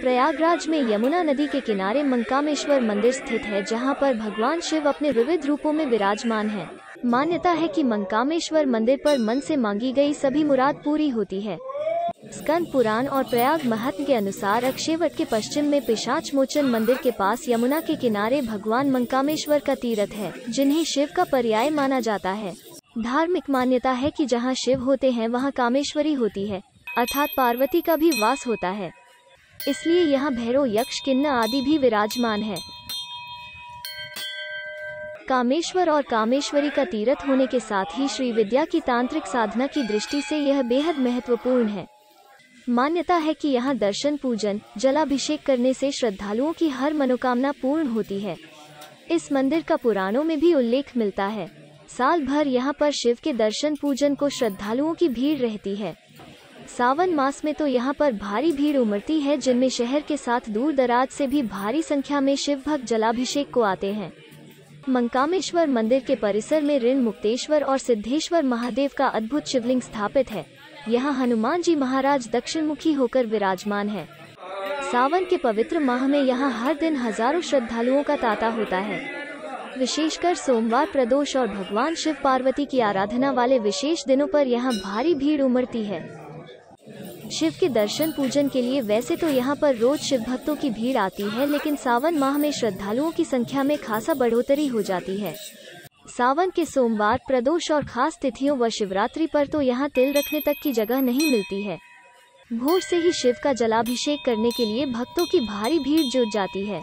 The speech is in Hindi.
प्रयागराज में यमुना नदी के किनारे मंकामेश्वर मंदिर स्थित है, जहाँ पर भगवान शिव अपने विविध रूपों में विराजमान हैं। मान्यता है कि मंकामेश्वर मंदिर पर मन से मांगी गई सभी मुराद पूरी होती है। स्कंद पुराण और प्रयाग महत्व के अनुसार अक्षयवट के पश्चिम में पिशाच मोचन मंदिर के पास यमुना के किनारे भगवान मंकामेश्वर का तीर्थ है, जिन्हें शिव का पर्याय माना जाता है। धार्मिक मान्यता है कि जहाँ शिव होते हैं, वहाँ कामेश्वरी होती है, अर्थात पार्वती का भी वास होता है। इसलिए यहाँ भैरव यक्ष, किन्न आदि भी विराजमान है। कामेश्वर और कामेश्वरी का तीर्थ होने के साथ ही श्री विद्या की तांत्रिक साधना की दृष्टि से यह बेहद महत्वपूर्ण है। मान्यता है कि यहाँ दर्शन, पूजन, जलाभिषेक करने से श्रद्धालुओं की हर मनोकामना पूर्ण होती है। इस मंदिर का पुराणों में भी उल्लेख मिलता है। साल भर यहाँ पर शिव के दर्शन, पूजन को श्रद्धालुओं की भीड़ रहती है। सावन मास में तो यहाँ पर भारी भीड़ उमड़ती है, जिनमें शहर के साथ दूर दराज से भी भारी संख्या में शिव भक्त जलाभिषेक को आते हैं। मंकामेश्वर मंदिर के परिसर में ऋण मुक्तेश्वर और सिद्धेश्वर महादेव का अद्भुत शिवलिंग स्थापित है। यहाँ हनुमान जी महाराज दक्षिण मुखी होकर विराजमान है। सावन के पवित्र माह में यहाँ हर दिन हज़ारों श्रद्धालुओं का तांता होता है। विशेषकर सोमवार प्रदोष और भगवान शिव पार्वती की आराधना वाले विशेष दिनों पर यहाँ भारी भीड़ उमड़ती है। शिव के दर्शन पूजन के लिए वैसे तो यहाँ पर रोज शिव भक्तों की भीड़ आती है, लेकिन सावन माह में श्रद्धालुओं की संख्या में खासा बढ़ोतरी हो जाती है। सावन के सोमवार प्रदोष और खास तिथियों व शिवरात्रि पर तो यहाँ तिल रखने तक की जगह नहीं मिलती है। भोर से ही शिव का जलाभिषेक करने के लिए भक्तों की भारी भीड़ जुट जाती है।